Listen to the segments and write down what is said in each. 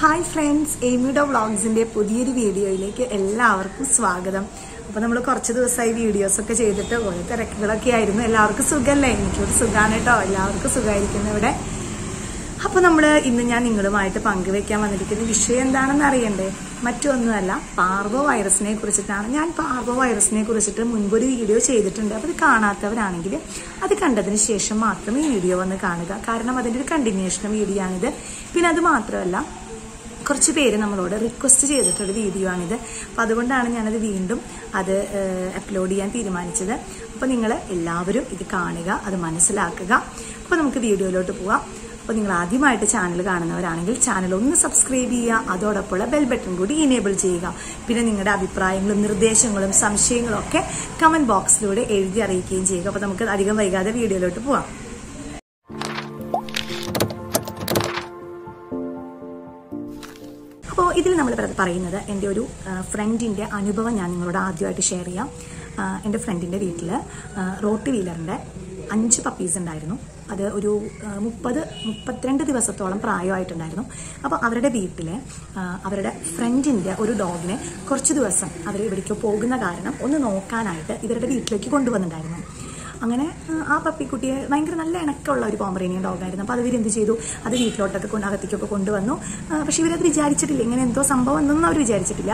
Hi friends എമിയുടെ വ്ളോഗ്സിന്റെ പുതിയൊരു വീഡിയോയിലേക്ക് എല്ലാവർക്കും സ്വാഗതം. അപ്പോൾ നമ്മൾ കുറച്ച് ദിവസമായി വീഡിയോസ് ഒക്കെ ചെയ്തിട്ട് ഓരോ തിരക്കുകളൊക്കെ ആയിരുന്നു. എല്ലാവർക്കും സുഖമല്ലേ എനിക്കൊരു സുഖമാണ് കേട്ടോ. എല്ലാവർക്കും സുഖമായിരിക്കുന്നു ഇവിടെ. അപ്പോൾ നമ്മൾ ഇന്ന് ഞാൻ നിങ്ങളുമായിട്ട് പങ്കുവെക്കാൻ വന്നിരിക്കുന്ന വിഷയം എന്താണെന്ന് അറിയണ്ടേ? മറ്റൊന്നുമല്ല പാർവോ വൈറസിനെ കുറിച്ചിട്ടാണ്. ഞാൻ പാർവോ വൈറസിനെ കുറിച്ചിട്ട് മുൻപൊരു വീഡിയോ ചെയ്തിട്ടുണ്ട്. അപ്പോൾ അത് കാണാത്തവരാണെങ്കിൽ അത് കണ്ടതിന് ശേഷം മാത്രമേ വീഡിയോ വന്ന് കാണുക. കാരണം അതിന്റെ ഒരു കണ്ടിന്യൂഷൻ വീഡിയോ ആണിത്. പിന്നെ അത് മാത്രമല്ല കുറച്ച് പേര് നമ്മളോട് റിക്വസ്റ്റ് ചെയ്തിട്ടൊരു വീഡിയോ ആണിത് അപ്പോൾ അതുകൊണ്ടാണ് ഞാനത് വീണ്ടും അത് അപ്ലോഡ് ചെയ്യാൻ തീരുമാനിച്ചത്. അപ്പോൾ നിങ്ങൾ എല്ലാവരും ഇത് കാണുക അത് മനസ്സിലാക്കുക. അപ്പോൾ നമുക്ക് വീഡിയോയിലോട്ട് പോവാം. അപ്പോൾ നിങ്ങൾ ആദ്യമായിട്ട് ചാനൽ കാണുന്നവരാണെങ്കിൽ ചാനൽ ഒന്ന് സബ്സ്ക്രൈബ് ചെയ്യുക അതോടൊപ്പമുള്ള ബെൽ ബട്ടൺ കൂടി ഇനേബിൾ ചെയ്യുക. പിന്നെ നിങ്ങളുടെ അഭിപ്രായങ്ങളും നിർദ്ദേശങ്ങളും സംശയങ്ങളും ഒക്കെ കമന്റ് ബോക്സിലൂടെ എഴുതി അറിയിക്കുകയും ചെയ്യുക. അപ്പോൾ നമുക്ക് അധികം വൈകാതെ വീഡിയോയിലോട്ട് പോവാം. പറയുന്നത് എന്റെ ഒരു ഫ്രണ്ടിന്റെ അനുഭവം ഞാൻ നിങ്ങളോട് ആദ്യമായിട്ട് ഷെയർ ചെയ്യാം. എന്റെ ഫ്രണ്ടിന്റെ വീട്ടിൽ റോട്ടി വീലറിന്റെ അഞ്ച് പപ്പീസ് ഉണ്ടായിരുന്നു. അത് ഒരു മുപ്പത് മുപ്പത്തിരണ്ട് ദിവസത്തോളം പ്രായമായിട്ടുണ്ടായിരുന്നു. അപ്പോൾ അവരുടെ വീട്ടിലെ അവരുടെ ഫ്രണ്ടിന്റെ ഒരു ഡോഗിനെ കുറച്ച് ദിവസം അവർ ഇവിടേക്ക് പോകുന്ന കാരണം ഒന്ന് നോക്കാനായിട്ട് ഇവരുടെ വീട്ടിലേക്ക് കൊണ്ടുവന്നിട്ടുണ്ടായിരുന്നു. അങ്ങനെ ആ, പപ്പിക്കുട്ടിയെ ഭയങ്കര നല്ല ഇണക്കമുള്ള ഒരു പോമറേനിയൻ ഡോഗായിരുന്നു. അപ്പോൾ അത് ഇവരെന്ത് ചെയ്തു? അത് വീട്ടിലോട്ടൊക്കെ കൊണ്ട് അകത്തേക്കൊക്കെ കൊണ്ടുവന്നു. പക്ഷേ ഇവരത് വിചാരിച്ചിട്ടില്ല. ഇങ്ങനെ എന്തോ സംഭവം എന്നൊന്നും അവർ വിചാരിച്ചിട്ടില്ല.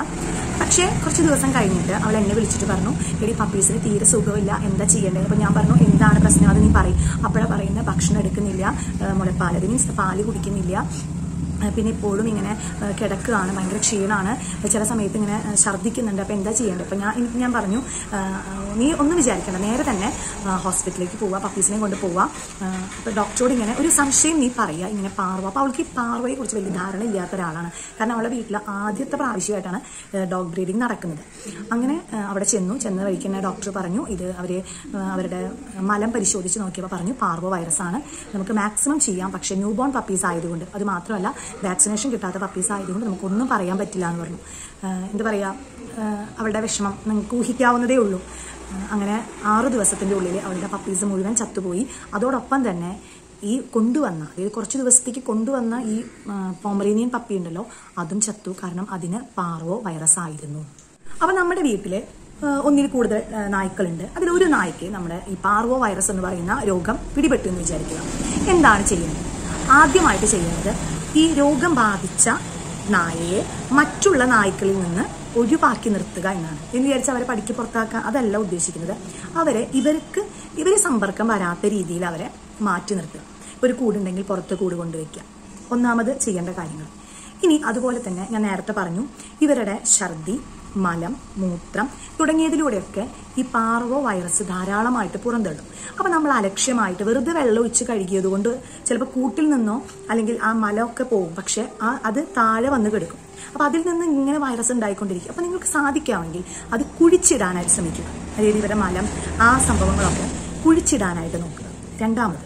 പക്ഷേ കുറച്ച് ദിവസം കഴിഞ്ഞിട്ട് അവൾ എന്നെ വിളിച്ചിട്ട് പറഞ്ഞു എടി പപ്പീസിന് തീരെ സുഖമില്ല. എന്താ ചെയ്യേണ്ടത് അപ്പോൾ ഞാൻ പറഞ്ഞു എന്താണ് പ്രശ്നം? അത് നീ പറയും. അപ്പോഴാണ് പറയുന്നത് ഭക്ഷണം എടുക്കുന്നില്ല. മുളപ്പാൽ അത് മീൻസ് പാൽ കുടിക്കുന്നില്ല. പിന്നെ ഇപ്പോഴും ഇങ്ങനെ കിടക്കുകയാണ് ഭയങ്കര ക്ഷീണമാണ്. ചില സമയത്ത് ഇങ്ങനെ ഛർദ്ദിക്കുന്നുണ്ട്. അപ്പോൾ എന്താ ചെയ്യേണ്ടത്? അപ്പോൾ ഞാൻ ഞാൻ പറഞ്ഞു നീ ഒന്നും വിചാരിക്കണ്ട നേരെ തന്നെ ഹോസ്പിറ്റലിലേക്ക് പോവുക പപ്പീസിനെയും കൊണ്ട് പോവുക അപ്പോൾ ഡോക്ടറോട് ഇങ്ങനെ ഒരു സംശയം നീ പറയുക ഇങ്ങനെ പാർവ. അപ്പോൾ അവൾക്ക് ഈ പാർവയെക്കുറിച്ച് വലിയ ധാരണ ഇല്ലാത്ത ഒരാളാണ്. കാരണം അവളുടെ വീട്ടിൽ ആദ്യത്തെ പ്രാവശ്യമായിട്ടാണ് ഡോഗ് ബ്രീഡിങ് നടക്കുന്നത്. അങ്ങനെ അവിടെ ചെന്നു. ചെന്ന് വഴിക്കുന്ന ഡോക്ടർ പറഞ്ഞു ഇത് അവർ അവരുടെ മലം പരിശോധിച്ച് നോക്കിയപ്പോൾ പറഞ്ഞു പാർവ വൈറസാണ് നമുക്ക് മാക്സിമം ചെയ്യാം. പക്ഷേ ന്യൂ ബോൺ പപ്പീസ് ആയതുകൊണ്ട് അത് മാത്രമല്ല വാക്സിനേഷൻ കിട്ടാത്ത പപ്പീസ് ആയതുകൊണ്ട് നമുക്കൊന്നും പറയാൻ പറ്റില്ല എന്ന് പറഞ്ഞു. എന്താ പറയുക അവളുടെ വിഷമം നിങ്ങൾക്ക് ഊഹിക്കാവുന്നതേ ഉള്ളൂ. അങ്ങനെ ആറു ദിവസത്തിന്റെ ഉള്ളിൽ അവളുടെ പപ്പീസ് മുഴുവൻ ചത്തുപോയി. അതോടൊപ്പം തന്നെ ഈ കൊണ്ടുവന്ന അതായത് കുറച്ച് ദിവസത്തേക്ക് കൊണ്ടുവന്ന ഈ പോമറേനിയൻ പപ്പി ഉണ്ടല്ലോ അതും ചത്തു. കാരണം അതിന് പാർവോ വൈറസ് ആയിരുന്നു. അപ്പൊ നമ്മുടെ വീട്ടിൽ ഒന്നിൽ കൂടുതൽ നായ്ക്കളുണ്ട്. അതിൽ ഒരു നായ്ക്ക് നമ്മുടെ ഈ പാർവോ വൈറസ് എന്ന് പറയുന്ന രോഗം പിടിപെട്ടു എന്ന് വിചാരിക്കുക. എന്താണ് ചെയ്യുന്നത്? ആദ്യമായിട്ട് ചെയ്യുന്നത് ഈ രോഗം ബാധിച്ച നായയെ മറ്റുള്ള നായ്ക്കളിൽ നിന്ന് ഒഴിവാക്കി നിർത്തുക എന്നാണ്. എന്ന് വിചാരിച്ച് അവരെ പഠിക്ക് പുറത്താക്കുക അതല്ല ഉദ്ദേശിക്കുന്നത്. അവരെ ഇവർക്ക് ഇവരെ സമ്പർക്കം വരാത്ത രീതിയിൽ അവരെ മാറ്റി നിർത്തുക. ഒരു കൂടുണ്ടെങ്കിൽ പുറത്ത് കൂട് കൊണ്ടുവയ്ക്കുക ഒന്നാമത് ചെയ്യേണ്ട കാര്യങ്ങൾ. ഇനി അതുപോലെ തന്നെ ഞാൻ നേരത്തെ പറഞ്ഞു ഇവരുടെ ഛർദി മലം മൂത്രം തുടങ്ങിയതിലൂടെയൊക്കെ ഈ പാർവോ വൈറസ് ധാരാളമായിട്ട് പുറന്തള്ളും. അപ്പൊ നമ്മൾ അലക്ഷ്യമായിട്ട് വെറുതെ വെള്ളം ഒഴിച്ച് കഴുകിയത് കൊണ്ട് ചിലപ്പോൾ കൂട്ടിൽ നിന്നോ അല്ലെങ്കിൽ ആ മലമൊക്കെ പോകും. പക്ഷെ ആ അത് താഴെ വന്ന് കിടക്കും. അപ്പൊ അതിൽ നിന്ന് ഇങ്ങനെ വൈറസ് ഉണ്ടായിക്കൊണ്ടിരിക്കും. അപ്പൊ നിങ്ങൾക്ക് സാധിക്കാമെങ്കിൽ അത് കുഴിച്ചിടാനായിട്ട് ശ്രമിക്കുക. അതായത് ഇവരുടെ മലം ആ സംഭവങ്ങളൊക്കെ കുഴിച്ചിടാനായിട്ട് നോക്കുക. രണ്ടാമത്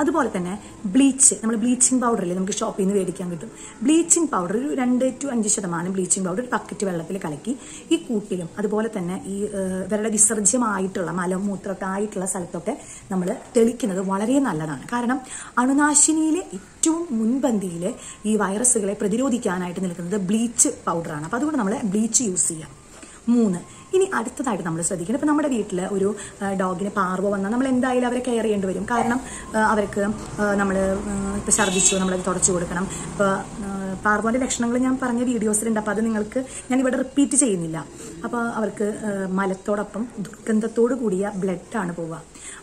അതുപോലെ തന്നെ ബ്ലീച്ച് നമ്മൾ ബ്ലീച്ചിങ് അല്ലേ നമുക്ക് ഷോപ്പിൽ നിന്ന് മേടിക്കാൻ കിട്ടും. ബ്ലീച്ചിങ് പൗഡർ ഒരു രണ്ട് ടു അഞ്ച് ശതമാനം ബ്ലീച്ചിങ് പൗഡർ ഒരു പക്കറ്റ് വെള്ളത്തിൽ കലക്കി ഈ കൂട്ടിലും അതുപോലെ തന്നെ ഈ ഇവരുടെ വിസർജ്യമായിട്ടുള്ള മലമൂത്രമൊക്കെ ആയിട്ടുള്ള സ്ഥലത്തൊക്കെ നമ്മൾ തെളിക്കുന്നത് വളരെ നല്ലതാണ്. കാരണം അണുനാശിനിയിലെ ഏറ്റവും മുൻപന്തിയിൽ ഈ വൈറസുകളെ പ്രതിരോധിക്കാനായിട്ട് നിൽക്കുന്നത് ബ്ലീച്ച് പൗഡറാണ്. അപ്പോൾ അതുകൊണ്ട് നമ്മൾ ബ്ലീച്ച് യൂസ് ചെയ്യാം. മൂന്ന് ഇനി അടുത്തതായിട്ട് നമ്മൾ ശ്രദ്ധിക്കണം. ഇപ്പം നമ്മുടെ വീട്ടിൽ ഒരു ഡോഗിന് പാർവ വന്നാൽ നമ്മൾ എന്തായാലും അവരെ കെയർ ചെയ്യേണ്ടി വരും. കാരണം അവർക്ക് നമ്മൾ ഇപ്പം ഛർദ്ദിച്ചു നമ്മളത് തുടച്ചു കൊടുക്കണം. ഇപ്പോൾ പാർവോന്റെ ലക്ഷണങ്ങൾ ഞാൻ പറഞ്ഞ വീഡിയോസിലുണ്ട്. അപ്പോൾ അത് നിങ്ങൾക്ക് ഞാൻ ഇവിടെ റിപ്പീറ്റ് ചെയ്യുന്നില്ല. അപ്പോൾ അവർക്ക് മലത്തോടൊപ്പം ദുർഗന്ധത്തോടു കൂടിയ ബ്ലഡാണ് പോവുക.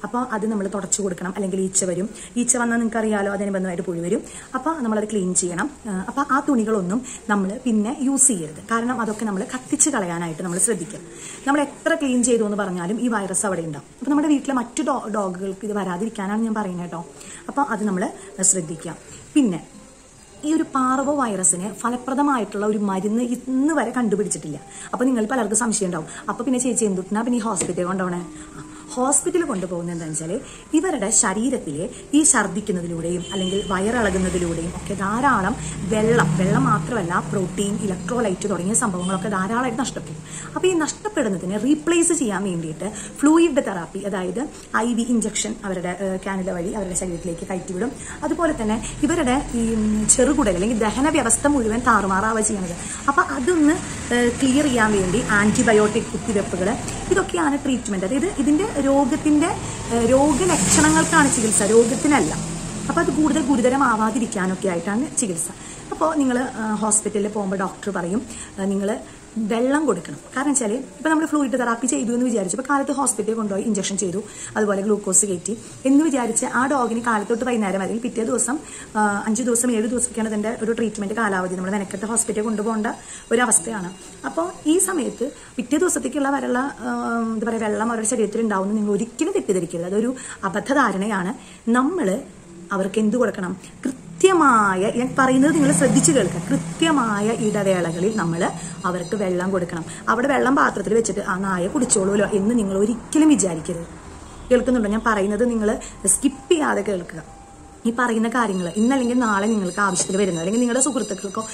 അപ്പോൾ അത് നമ്മൾ തുടച്ചു കൊടുക്കണം. അല്ലെങ്കിൽ ഈച്ച വരും. ഈച്ച വന്നാൽ നിങ്ങൾക്ക് അറിയാലോ അതിനുബന്ധമായിട്ട് പുഴു വരും. അപ്പോൾ നമ്മളത് ക്ലീൻ ചെയ്യണം. അപ്പോൾ ആ തുണികളൊന്നും നമ്മൾ പിന്നെ യൂസ് ചെയ്യരുത്. കാരണം അതൊക്കെ നമ്മൾ കത്തിച്ച് കളയാനായിട്ട് നമ്മൾ ശ്രദ്ധിക്കുക നമ്മൾ എത്ര ക്ലീൻ ചെയ്തു എന്ന് പറഞ്ഞാലും ഈ വൈറസ് അവിടെ ഉണ്ടാവും. അപ്പോൾ നമ്മുടെ വീട്ടിലെ മറ്റു ഡോഗുകൾക്ക് ഇത് വരാതിരിക്കാനാണ് ഞാൻ പറയുന്നത് കേട്ടോ. അപ്പോൾ അത് നമ്മൾ ശ്രദ്ധിക്കാം പിന്നെ ഈ ഒരു പാർവോ വൈറസിന് ഫലപ്രദമായിട്ടുള്ള ഒരു മരുന്ന് ഇന്ന് വരെ കണ്ടുപിടിച്ചിട്ടില്ല. അപ്പൊ നിങ്ങൾ പലർക്കും സംശയം ഉണ്ടാവും. അപ്പൊ പിന്നെ ചേച്ചി എന്തുട്ടിനാ പിന്നെ ഈ ഹോസ്പിറ്റലിൽ കൊണ്ടുപോണേ? ഹോസ്പിറ്റലിൽ കൊണ്ടുപോകുന്നത് എന്താണെന്ന് വെച്ചാൽ ഇവരുടെ ശരീരത്തിലെ ഈ ഛർദ്ദിക്കുന്നതിലൂടെയും അല്ലെങ്കിൽ വയറിളകുന്നതിലൂടെയും ഒക്കെ ധാരാളം വെള്ളം വെള്ളം മാത്രമല്ല പ്രോട്ടീൻ ഇലക്ട്രോലൈറ്റ് തുടങ്ങിയ സംഭവങ്ങളൊക്കെ ധാരാളമായിട്ട് നഷ്ടപ്പെടും. അപ്പോൾ ഈ നഷ്ടപ്പെടുന്നതിനെ റീപ്ലേസ് ചെയ്യാൻ വേണ്ടിയിട്ട് ഫ്ലൂയിഡ് തെറാപ്പി അതായത് ഐ വി ഇഞ്ചക്ഷൻ അവരുടെ കാനുല വഴി അവരുടെ ശരീരത്തിലേക്ക് കയറ്റിവിടും. അതുപോലെ തന്നെ ഇവരുടെ ഈ ചെറുകുടൽ അല്ലെങ്കിൽ ദഹന വ്യവസ്ഥ മുഴുവൻ താറുമാറാവുക ചെയ്യുന്നത്. അപ്പോൾ അതൊന്ന് ക്ലിയർ ചെയ്യാൻ വേണ്ടി ആന്റിബയോട്ടിക് കുത്തിവെപ്പുകൾ ഇതൊക്കെയാണ് ട്രീറ്റ്മെന്റ് അതായത് ഇതിന്റെ രോഗത്തിന്റെ രോഗലക്ഷണങ്ങൾക്കാണ് ചികിത്സ. രോഗത്തിനല്ല. അപ്പോൾ അത് കൂടുതൽ ഗുരുതരമാവാതിരിക്കാനൊക്കെ ആയിട്ടാണ് ചികിത്സ. അപ്പോൾ നിങ്ങൾ ഹോസ്പിറ്റലിൽ പോകുമ്പോൾ ഡോക്ടർ പറയും നിങ്ങൾ വെള്ളം കൊടുക്കണം. കാരണം വെച്ചാൽ ഇപ്പോൾ നമ്മൾ ഫ്ലൂയിഡ് തെറാപ്പി ചെയ്തു എന്ന് വിചാരിച്ചു. ഇപ്പോൾ കാലത്ത് ഹോസ്പിറ്റലിൽ കൊണ്ടുപോയി ഇഞ്ചക്ഷൻ ചെയ്തു. അതുപോലെ ഗ്ലൂക്കോസ് കയറ്റി. എന്ന് വിചാരിച്ച് ആ ഡോഗിന് കാലത്തോട്ട് വൈകുന്നേരം അല്ലെങ്കിൽ പിറ്റേ ദിവസം അഞ്ച് ദിവസം ഏഴ് ദിവസമൊക്കെയാണ് ഇതിന്റെ ഒരു ട്രീറ്റ്മെന്റ് കാലാവധി. നമ്മൾ നിനക്കത്തെ ഹോസ്പിറ്റലിൽ കൊണ്ടുപോകേണ്ട ഒരു അവസ്ഥയാണ് അപ്പോൾ ഈ സമയത്ത് പിറ്റേ ദിവസത്തേക്കുള്ള വരെയുള്ള എന്താ പറയുക വെള്ളം അവരുടെ ശരീരത്തിൽ ഉണ്ടാവുമെന്ന് നിങ്ങൾ ഒരിക്കലും തെറ്റിദ്ധരിക്കരുത്. അതൊരു അബദ്ധധാരണയാണ്. നമ്മൾ അവർക്ക് എന്ത് കൊടുക്കണം? കൃത്യമായ ഞാൻ പറയുന്നത് നിങ്ങൾ ശ്രദ്ധിച്ചു കേൾക്കുക. കൃത്യമായ ഇടവേളകളിൽ നമ്മൾ അവർക്ക് വെള്ളം കൊടുക്കണം. അവിടെ വെള്ളം പാത്രത്തിൽ വെച്ചിട്ട് ആ നായ കുടിച്ചോളൂലോ എന്ന് നിങ്ങൾ ഒരിക്കലും വിചാരിക്കരുത്. കേൾക്കുന്നുണ്ടോ? ഞാൻ പറയുന്നത് നിങ്ങൾ സ്കിപ്പ് ചെയ്യാതെ കേൾക്കുക. ഈ പറയുന്ന കാര്യങ്ങൾ ഇന്നല്ലെങ്കിൽ നാളെ നിങ്ങൾക്ക് ആവശ്യത്തിൽ വരുന്നത് അല്ലെങ്കിൽ നിങ്ങളുടെ സുഹൃത്തുക്കൾക്കോ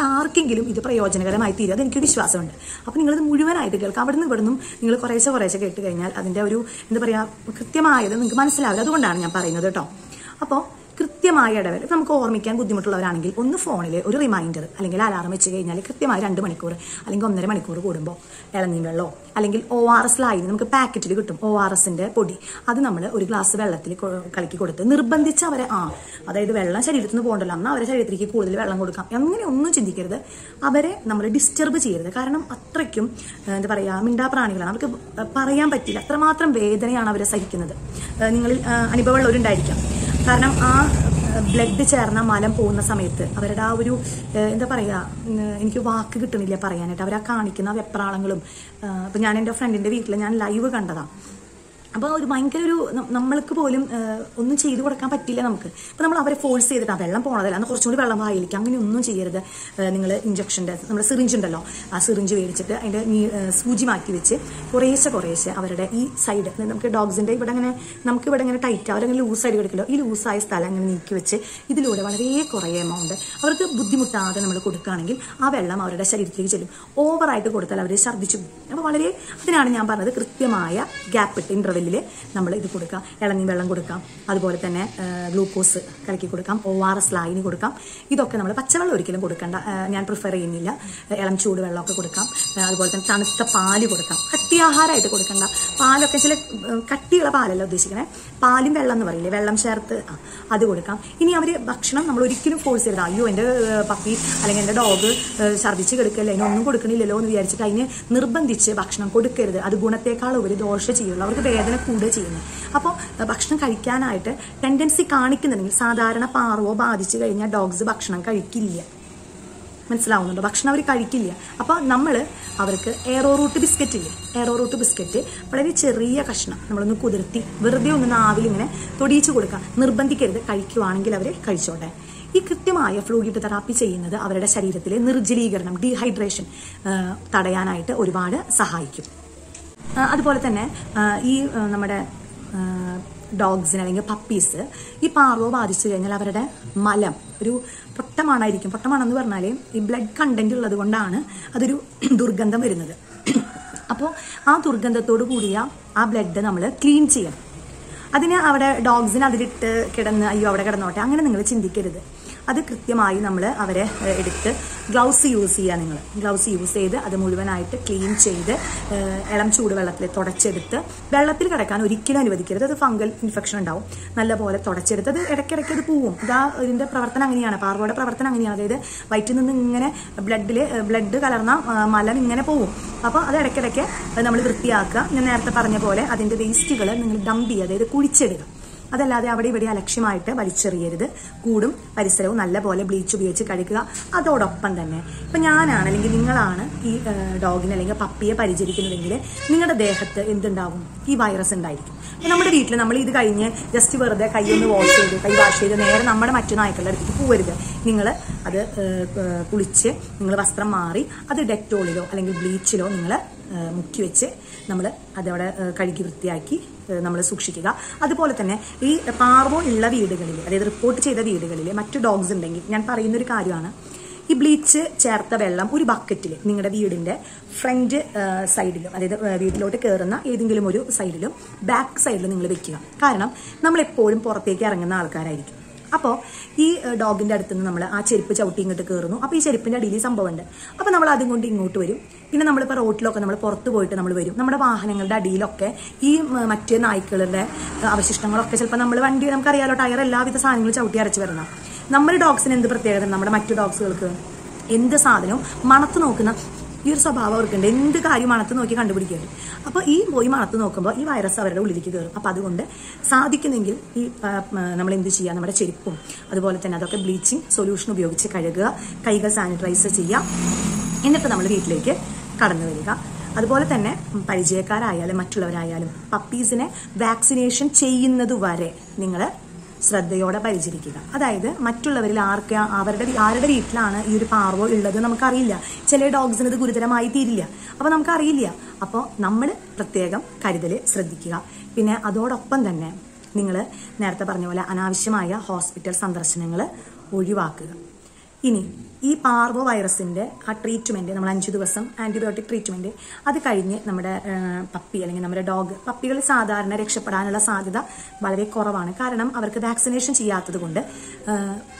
ആർക്കെങ്കിലും ഇത് പ്രയോജനകരമായി തീരും. അതെനിക്ക് വിശ്വാസമുണ്ട്. അപ്പോൾ നിങ്ങളിത് മുഴുവനായിട്ട് കേൾക്കാം അവിടെ നിന്ന് ഇവിടെ നിന്നും നിങ്ങൾ കുറേശ്ശെ കുറേശ്ശെ കേട്ട് കഴിഞ്ഞാൽ അതിന്റെ ഒരു എന്താ പറയുക കൃത്യമായത് നിങ്ങൾക്ക് മനസ്സിലാവില്ല. അതുകൊണ്ടാണ് ഞാൻ പറയുന്നത് കേട്ടോ. അപ്പോൾ കൃത്യമായ ഇടവേള നമുക്ക് ഓർമ്മിക്കാൻ ബുദ്ധിമുട്ടുള്ളവരാണെങ്കിൽ ഒന്ന് ഫോണിൽ ഒരു റിമൈൻഡർ അല്ലെങ്കിൽ അലാറം വെച്ച് കഴിഞ്ഞാൽ കൃത്യമായി രണ്ട് മണിക്കൂർ അല്ലെങ്കിൽ ഒന്നര മണിക്കൂർ കൂടുമ്പോൾ ഇളനീൻ വെള്ളമോ അല്ലെങ്കിൽ ഒ ആർ എസ് ലായി നമുക്ക് പാക്കറ്റിൽ കിട്ടും. ഒ ആർ എസിന്റെ പൊടി. അത് നമ്മൾ ഒരു ഗ്ലാസ് വെള്ളത്തിൽ കലക്കി കൊടുത്ത് നിർബന്ധിച്ച് അവരെ ആ അതായത് വെള്ളം ശരീരത്തിൽ നിന്ന് പോകണ്ടല്ലോ. എന്നാൽ അവരെ ശരീരത്തിലേക്ക് കൂടുതൽ വെള്ളം കൊടുക്കാം. അങ്ങനെ ഒന്നും ചിന്തിക്കരുത്. അവരെ നമ്മൾ ഡിസ്റ്റർബ് ചെയ്യരുത്. കാരണം അത്രയ്ക്കും എന്താ പറയുക മിണ്ടാപ്രാണികളാണ് അവർക്ക് പറയാൻ പറ്റില്ല. അത്രമാത്രം വേദനയാണ് അവരെ സഹിക്കുന്നത്. നിങ്ങളിൽ അനുഭവമുള്ളവരുണ്ടായിരിക്കാം. കാരണം ആ ബ്ലഡ് ചേർന്ന മലം പോകുന്ന സമയത്ത് അവരുടെ ആ ഒരു എന്താ പറയുക എനിക്ക് വാക്ക് കിട്ടുന്നില്ല പറയാനായിട്ട്. അവരാ കാണിക്കുന്ന വെപ്രാളങ്ങളും ഇപ്പം ഞാൻ എന്റെ ഫ്രണ്ടിന്റെ വീട്ടിൽ ഞാൻ ലൈവ് കണ്ടതാണ് അപ്പോൾ ഒരു ഭയങ്കര ഒരു നമ്മൾക്ക് പോലും ഒന്നും ചെയ്തു കൊടുക്കാൻ പറ്റില്ല നമുക്ക്. അപ്പോൾ നമ്മൾ അവരെ ഫോഴ്സ് ചെയ്തിട്ട് വെള്ളം പോണതല്ല അന്ന് കുറച്ചുകൂടി വെള്ളം വായിലേക്ക് അങ്ങനെ ഒന്നും ചെയ്യരുത്. നിങ്ങൾ ഇഞ്ചക്ഷന്റെ നമ്മുടെ സിറിഞ്ച് ഉണ്ടല്ലോ ആ സിറിഞ്ച് മേടിച്ചിട്ട് അതിന്റെ സൂചി മാറ്റി വെച്ച് കുറേശ്ശെ കുറേശ്ശെ അവരുടെ ഈ സൈഡ് നമുക്ക് ഡോഗ്സിന്റെ ഇവിടെ അങ്ങനെ നമുക്ക് ഇവിടെ ഇങ്ങനെ ടൈറ്റ് അവരങ്ങനെ ലൂസായിട്ട് കിടക്കില്ലോ. ഈ ലൂസായ സ്ഥലം അങ്ങനെ നീക്കി വെച്ച് ഇതിലൂടെ വളരെ കുറേ എമൗണ്ട് അവർക്ക് ബുദ്ധിമുട്ടാതെ നമ്മൾ കൊടുക്കുകയാണെങ്കിൽ ആ വെള്ളം അവരുടെ ശരീരത്തിലേക്ക് ചെല്ലും. ഓവറായിട്ട് കൊടുത്താൽ അവർ ഛർദ്ദിച്ചു അപ്പോൾ വളരെ അതിനാണ് ഞാൻ പറഞ്ഞത് കൃത്യമായ ഗ്യാപ്പ് ഇട്ട് ഇന്റർവെല്ലിൽ നമ്മൾ ഇത് കൊടുക്കാം. ഇളനീ വെള്ളം കൊടുക്കാം. അതുപോലെ തന്നെ ഗ്ലൂക്കോസ് കലക്കി കൊടുക്കാം. ഒ ആർ എസ് ലായിനി കൊടുക്കാം. ഇതൊക്കെ നമ്മൾ പച്ചവെള്ളം ഒരിക്കലും കൊടുക്കണ്ട. ഞാൻ പ്രിഫർ ചെയ്യുന്നില്ല. ഇളം ചൂട് വെള്ളമൊക്കെ കൊടുക്കാം അതുപോലെ തന്നെ തണുത്ത പാൽ കൊടുക്കാം. കട്ടിയാഹാരമായിട്ട് കൊടുക്കണ്ട. പാലൊക്കെ ചില കട്ടിയുള്ള പാലല്ല ഉദ്ദേശിക്കണേ. പാലും വെള്ളം എന്ന് പറയില്ലേ വെള്ളം ചേർത്ത് അത് കൊടുക്കാം. ഇനി അവർ ഭക്ഷണം നമ്മൾ ഒരിക്കലും ഫോഴ്സ് ചെയ്യരുത്. അയ്യോ എന്റെ പപ്പി അല്ലെങ്കിൽ എന്റെ ഡോഗ് ഛർദ്ദിച്ച് കിടക്കല്ലേ അതിനൊന്നും കൊടുക്കണില്ലല്ലോ എന്ന് വിചാരിച്ചിട്ട് അതിന് നിർബന്ധിച്ച് ഭക്ഷണം കൊടുക്കരുത്. അത് ഗുണത്തേക്കാൾ ഒരു ദോഷ ചെയ്യുള്ളൂ അവർക്ക് വേദന കൂടുക ചെയ്യുന്നത്. അപ്പോൾ ഭക്ഷണം കഴിക്കാനായിട്ട് ടെൻഡൻസി കാണിക്കുന്നുണ്ടെങ്കിൽ സാധാരണ പാർവോ ബാധിച്ചു കഴിഞ്ഞാൽ ഡോഗ്സ് ഭക്ഷണം കഴിക്കില്ല. മനസ്സിലാവുന്നുണ്ട്? ഭക്ഷണം അവർ കഴിക്കില്ല. അപ്പോൾ നമ്മൾ അവർക്ക് എയറോ റൂട്ട് ബിസ്ക്കറ്റ് ഇല്ലേ? എയറോ റൂട്ട് ബിസ്ക്കറ്റ് വളരെ ചെറിയ കഷ്ണം നമ്മളൊന്ന് കുതിർത്തി വെറുതെ ഒന്ന് നാവിൽ ഇങ്ങനെ തൊടിയിച്ച് കൊടുക്കുക. നിർബന്ധിക്കരുത്. കഴിക്കുവാണെങ്കിൽ അവർ കഴിച്ചോട്ടെ. ഈ കൃത്യമായ ഫ്ലൂയിഡ് തെറാപ്പി ചെയ്യുന്നത് അവരുടെ ശരീരത്തിലെ നിർജലീകരണം ഡീഹൈഡ്രേഷൻ തടയാനായിട്ട് ഒരുപാട് സഹായിക്കും. അതുപോലെ തന്നെ ഈ നമ്മുടെ ഡോഗ്സിന് അല്ലെങ്കിൽ പപ്പീസ് ഈ പാർവോ ബാധിച്ചു കഴിഞ്ഞാൽ അവരുടെ മലം ഒരു പൊട്ടമാണായിരിക്കും. പൊട്ടമാണെന്ന് പറഞ്ഞാൽ ഈ ബ്ലഡ് കണ്ടന്റ് ഉള്ളത് കൊണ്ടാണ് അതൊരു ദുർഗന്ധം വരുന്നത്. അപ്പോൾ ആ ദുർഗന്ധത്തോട് കൂടിയ ആ ബ്ലഡ് നമ്മൾ ക്ലീൻ ചെയ്യണം. അതിന് അവിടെ ഡോഗ്സിന് അതിലിട്ട് കിടന്ന് അയ്യോ അവിടെ കിടന്നോട്ടെ അങ്ങനെ നിങ്ങൾ ചിന്തിക്കരുത്. അത് കൃത്യമായി നമ്മൾ അവരെ എടുത്ത് ഗ്ലൗസ് യൂസ് ചെയ്യുക നിങ്ങൾ ഗ്ലൗസ് യൂസ് ചെയ്ത് അത് മുഴുവനായിട്ട് ക്ലീൻ ചെയ്ത് ഇളം ചൂടുവെള്ളത്തിൽ തുടച്ചെടുത്ത് വെള്ളത്തിൽ കിടക്കാൻ ഒരിക്കലും അനുവദിക്കരുത്. അത് ഫംഗൽ ഇൻഫെക്ഷൻ ഉണ്ടാവും. നല്ലപോലെ തുടച്ചെടുത്ത് അത് ഇടയ്ക്കിടയ്ക്ക് അത് പോവും. ഇതാ ഇതിന്റെ പ്രവർത്തനം അങ്ങനെയാണ്. പാർവയുടെ പ്രവർത്തനം അങ്ങനെയാണ്. അതായത് വയറ്റിൽ നിന്ന് ഇങ്ങനെ ബ്ലഡിൽ ബ്ലഡ് കലർന്ന മലം ഇങ്ങനെ പോവും. അപ്പോൾ അത് ഇടയ്ക്കിടയ്ക്ക് നമ്മൾ വൃത്തിയാക്കുക. ഞാൻ നേരത്തെ പറഞ്ഞ പോലെ അതിന്റെ വേസ്റ്റുകൾ നിങ്ങൾ ഡംപ് ചെയ്യുക. അതായത് കുഴിച്ചിടുക. അതല്ലാതെ അവിടെ ഇവിടെ അലക്ഷ്യമായിട്ട് വലിച്ചെറിയരുത്. കൂടും പരിസരവും നല്ലപോലെ ബ്ലീച്ച് ഉപയോഗിച്ച് കഴുകുക അതോടൊപ്പം തന്നെ ഇപ്പം ഞാനാണ് അല്ലെങ്കിൽ നിങ്ങളാണ് ഈ ഡോഗിനെ അല്ലെങ്കിൽ പപ്പിയെ പരിചരിക്കുന്നതെങ്കിൽ നിങ്ങളുടെ ദേഹത്ത് എന്തുണ്ടാവും ഈ വൈറസ് ഉണ്ടായിരിക്കും. നമ്മുടെ വീട്ടിൽ നമ്മൾ ഇത് കഴിഞ്ഞ് ജസ്റ്റ് വെറുതെ കൈ ഒന്ന് വാഷ് ചെയ്ത് കൈ വാഷ് ചെയ്ത് നേരെ നമ്മുടെ മറ്റു നായ്ക്കളുടെ അടുത്തേക്ക് പോവരുത്. നിങ്ങൾ അത് കുളിച്ച് നിങ്ങൾ വസ്ത്രം മാറി അത് ഡെറ്റോളിലോ അല്ലെങ്കിൽ ബ്ലീച്ചിലോ നിങ്ങൾ മുക്കി വെച്ച് നമ്മൾ അതവിടെ കഴുകി വൃത്തിയാക്കി നമ്മൾ സൂക്ഷിക്കുക. അതുപോലെ തന്നെ ഈ പാർവോ ഉള്ള വീടുകളിൽ അതായത് റിപ്പോർട്ട് ചെയ്ത വീടുകളിൽ മറ്റു ഡോഗ്സ് ഉണ്ടെങ്കിൽ ഞാൻ പറയുന്നൊരു കാര്യമാണ്. ഈ ബ്ലീച്ച് ചേർത്ത വെള്ളം ഒരു ബക്കറ്റിൽ നിങ്ങളുടെ വീടിന്റെ ഫ്രണ്ട് സൈഡിലും അതായത് വീട്ടിലോട്ട് കയറുന്ന ഏതെങ്കിലും ഒരു സൈഡിലും ബാക്ക് സൈഡിലും നിങ്ങൾ വെക്കുക. കാരണം നമ്മൾ എപ്പോഴും പുറത്തേക്ക് ഇറങ്ങുന്ന ആൾക്കാരായിരിക്കും. അപ്പോൾ ഈ ഡോഗിന്റെ അടുത്ത് നിന്ന് നമ്മൾ ആ ചെരുപ്പ് ചവിട്ടി ഇങ്ങോട്ട് കയറുന്നു അപ്പോൾ ഈ ചെരുപ്പിന്റെ അടിയിൽ സംഭവമുണ്ട്. അപ്പോൾ നമ്മൾ അതും കൊണ്ട് ഇങ്ങോട്ട് വരും. പിന്നെ നമ്മളിപ്പോൾ റോട്ടിലൊക്കെ നമ്മൾ പുറത്ത് പോയിട്ട് നമ്മൾ വരും. നമ്മുടെ വാഹനങ്ങളുടെ അടിയിലൊക്കെ ഈ മറ്റ് നായ്ക്കളുടെ അവശിഷ്ടങ്ങളൊക്കെ ചിലപ്പോൾ നമ്മൾ വണ്ടി നമുക്കറിയാലോ ടയർ എല്ലാവിധ സാധനങ്ങളും ചവിട്ടി അരച്ച് വരുന്ന. നമ്മുടെ ഡോഗ്സിന് എന്ത് പ്രത്യേകത? നമ്മുടെ മറ്റു ഡോഗ്സുകൾക്ക് എന്ത് സാധനവും മണത്ത് നോക്കുന്ന ഈ ഒരു സ്വഭാവം അവർക്കുണ്ട്. എന്ത് കാര്യം മണത്ത് നോക്കി കണ്ടുപിടിക്കുകയാണ്. അപ്പോൾ ഈ പോയി മണത്ത് നോക്കുമ്പോൾ ഈ വൈറസ് അവരുടെ ഉള്ളിലേക്ക് കയറും. അപ്പോൾ അതുകൊണ്ട് സാധിക്കുന്നെങ്കിൽ ഈ നമ്മൾ എന്ത് ചെയ്യുക? നമ്മുടെ ചെരുപ്പും അതുപോലെ തന്നെ അതൊക്കെ ബ്ലീച്ചിങ് സൊല്യൂഷൻ ഉപയോഗിച്ച് കഴുകുക കൈകൾ സാനിറ്റൈസ് ചെയ്യുക. എന്നിട്ട് നമ്മൾ വീട്ടിലേക്ക് കടന്നു വരിക. അതുപോലെ തന്നെ പരിചയക്കാരായാലും മറ്റുള്ളവരായാലും പപ്പീസിനെ വാക്സിനേഷൻ ചെയ്യുന്നതുവരെ നിങ്ങൾ ശ്രദ്ധയോടെ പരിചരിക്കുക. അതായത് മറ്റുള്ളവരിൽ ആർക്ക് അവരുടെ ആരുടെ വീട്ടിലാണ് ഈ ഒരു പാർവോ ഉള്ളത് നമുക്കറിയില്ല. ചില ഡോഗ്സിന് ഇത് ഗുരുതരമായി തീരില്ല. അപ്പൊ നമുക്കറിയില്ല. അപ്പോൾ നമ്മൾ പ്രത്യേകം കരുതൽ ശ്രദ്ധിക്കുക. പിന്നെ അതോടൊപ്പം തന്നെ നിങ്ങൾ നേരത്തെ പറഞ്ഞ പോലെ അനാവശ്യമായ ഹോസ്പിറ്റൽ സന്ദർശനങ്ങൾ ഒഴിവാക്കുക. ഇനി ഈ പാർവോ വൈറസിന്റെ ആ ട്രീറ്റ്മെന്റ് നമ്മൾ അഞ്ച് ദിവസം ആന്റിബയോട്ടിക് ട്രീറ്റ്മെന്റ് അത് കഴിഞ്ഞ് നമ്മുടെ പപ്പി അല്ലെങ്കിൽ നമ്മുടെ ഡോഗ് പപ്പികൾ സാധാരണ രക്ഷപ്പെടാനുള്ള സാധ്യത വളരെ കുറവാണ്. കാരണം അവർക്ക് വാക്സിനേഷൻ ചെയ്യാത്തത് കൊണ്ട്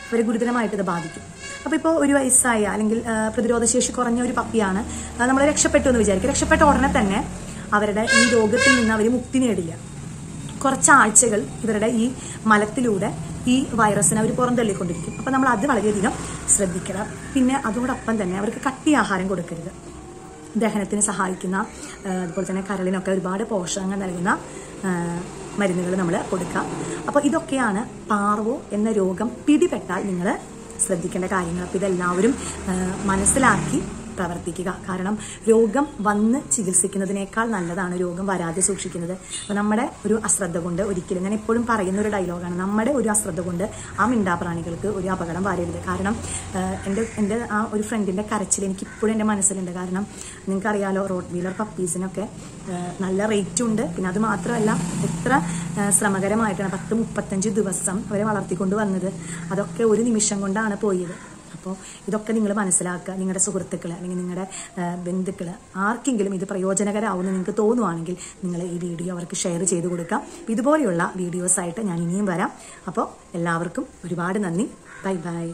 അവർ ഗുരുതരമായിട്ട് ഇത് ബാധിക്കും. അപ്പോൾ ഇപ്പോൾ ഒരു വയസ്സായ അല്ലെങ്കിൽ പ്രതിരോധശേഷി കുറഞ്ഞ ഒരു പപ്പിയാണ് നമ്മൾ രക്ഷപ്പെട്ടു എന്ന് വിചാരിക്കും. രക്ഷപ്പെട്ട ഉടനെ തന്നെ അവരുടെ ഈ രോഗത്തിൽ നിന്ന് അവർ മുക്തി നേടില്ല. കുറച്ച് ആഴ്ചകൾ ഇവരുടെ ഈ മലത്തിലൂടെ ഈ വൈറസിനെ അവർ പുറന്തള്ളിക്കൊണ്ടിരിക്കും. അപ്പം നമ്മൾ അത് വളരെയധികം ശ്രദ്ധിക്കണം. പിന്നെ അതോടൊപ്പം തന്നെ അവർക്ക് കട്ടി ആഹാരം കൊടുക്കരുത്. ദഹനത്തിന് സഹായിക്കുന്ന അതുപോലെ തന്നെ കരളിനൊക്കെ ഒരുപാട് പോഷകങ്ങൾ നൽകുന്ന മരുന്നുകൾ നമ്മൾ കൊടുക്കാം. അപ്പോൾ ഇതൊക്കെയാണ് പാർവോ എന്ന രോഗം പിടിപെട്ടാൽ നിങ്ങൾ ശ്രദ്ധിക്കേണ്ട കാര്യങ്ങൾ. അപ്പോൾ ഇതെല്ലാവരും മനസ്സിലാക്കി പ്രവർത്തിക്കുക. കാരണം രോഗം വന്ന് ചികിത്സിക്കുന്നതിനേക്കാൾ നല്ലതാണ് രോഗം വരാതെ സൂക്ഷിക്കുന്നത്. അപ്പോൾ നമ്മുടെ ഒരു അശ്രദ്ധ കൊണ്ട് ഒരിക്കലും ഞാൻ എപ്പോഴും പറയുന്ന ഒരു ഡയലോഗാണ് നമ്മുടെ ഒരു അശ്രദ്ധ കൊണ്ട് ആ മിണ്ടാപ്രാണികൾക്ക് ഒരു അപകടം വരരുത്. കാരണം എന്റെ എന്റെ ആ ഒരു ഫ്രണ്ടിന്റെ കരച്ചിൽ എനിക്ക് ഇപ്പോഴും എന്റെ മനസ്സിലുണ്ട്. കാരണം നിങ്ങൾക്കറിയാലോ റോഡ് വീലർ പപ്പീസിനൊക്കെ നല്ല റേറ്റും ഉണ്ട്. പിന്നെ അത് മാത്രമല്ല എത്ര ശ്രമകരമായിട്ടാണ് പത്ത് മുപ്പത്തഞ്ച് ദിവസം അവരെ വളർത്തിക്കൊണ്ട് വന്നത്. അതൊക്കെ ഒരു നിമിഷം കൊണ്ടാണ് പോയത്. അപ്പോൾ ഇതൊക്കെ നിങ്ങൾ മനസ്സിലാക്കുക. നിങ്ങളുടെ സുഹൃത്തുക്കൾ അല്ലെങ്കിൽ നിങ്ങളുടെ ബന്ധുക്കൾ ആർക്കെങ്കിലും ഇത് പ്രയോജനകരമാവുമെന്ന് നിങ്ങൾക്ക് തോന്നുവാണെങ്കിൽ നിങ്ങൾ ഈ വീഡിയോ അവർക്ക് ഷെയർ ചെയ്ത് കൊടുക്കാം ഇതുപോലെയുള്ള വീഡിയോസായിട്ട് ഞാൻ ഇനിയും വരാം. അപ്പോൾ എല്ലാവർക്കും ഒരുപാട് നന്ദി. Bye bye.